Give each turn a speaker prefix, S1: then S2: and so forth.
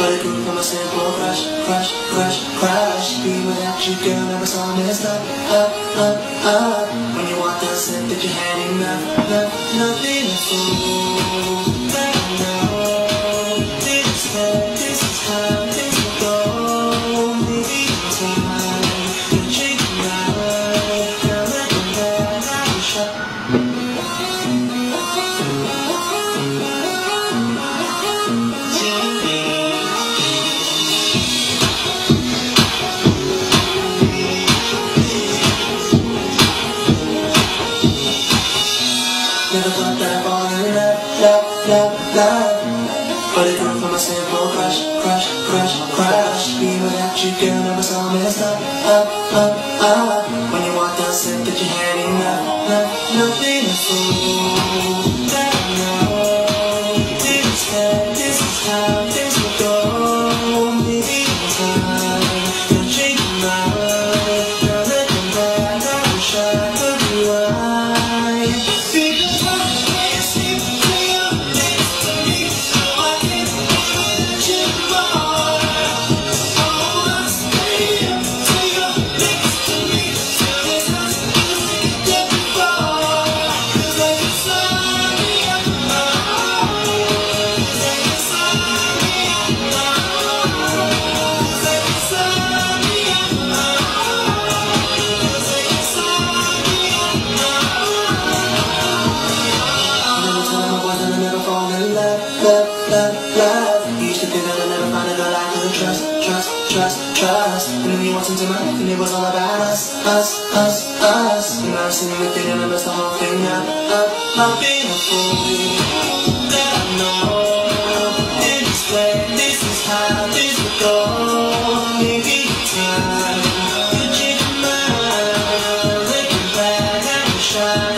S1: But it grew from a simple crush, crush, crush, crush. Be without you, girl, never saw this up, up, up, up. When you walked out, said that you had enough, enough, nothing to fool. Never thought that in love, love, love, love. But it grew from a simple crush, crush, crush, crush. Being without you, girl, never saw messed up, up, up, up. love, love. You should think that I'll never find a I could trust, trust, trust, trust. And then you walked into my life and it was all about us, us, us, us. And I was sitting you're I messed the whole thing up, up, up Being a fool. I know In this this is this Maybe time, the shine.